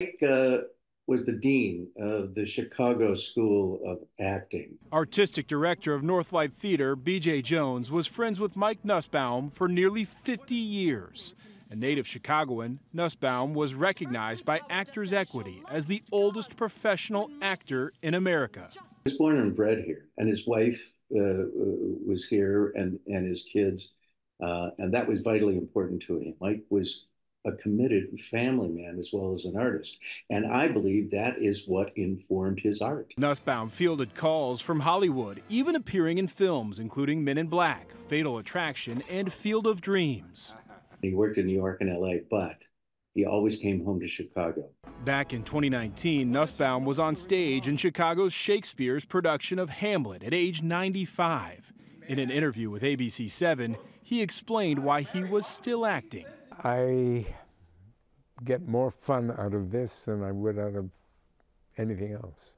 Mike uh, was the dean of the Chicago School of Acting. Artistic director of Northlight Theater, B.J. Jones, was friends with Mike Nussbaum for nearly 50 years. A native Chicagoan, Nussbaum was recognized by Actors Equity as the oldest professional actor in America. He was born and bred here, and his wife uh, was here, and, and his kids, uh, and that was vitally important to him. Mike was a committed family man as well as an artist. And I believe that is what informed his art. Nussbaum fielded calls from Hollywood, even appearing in films including Men in Black, Fatal Attraction, and Field of Dreams. He worked in New York and LA, but he always came home to Chicago. Back in 2019, Nussbaum was on stage in Chicago's Shakespeare's production of Hamlet at age 95. In an interview with ABC 7, he explained why he was still acting. I get more fun out of this than I would out of anything else.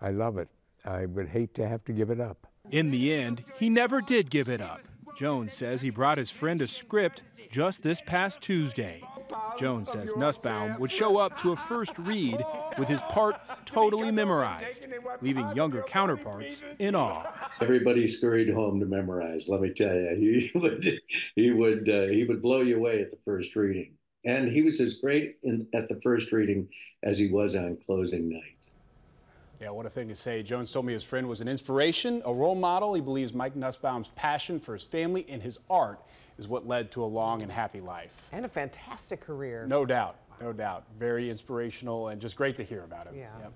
I love it. I would hate to have to give it up. In the end, he never did give it up. Jones says he brought his friend a script just this past Tuesday. Jones says Nussbaum would show up to a first read with his part totally memorized, leaving younger counterparts in awe. Everybody scurried home to memorize. Let me tell you, he would he would uh, he would blow you away at the first reading, and he was as great in, at the first reading as he was on closing night. Yeah, what a thing to say. Jones told me his friend was an inspiration, a role model. He believes Mike Nussbaum's passion for his family and his art is what led to a long and happy life. And a fantastic career. No doubt, no doubt. Very inspirational and just great to hear about him. Yeah. Yep.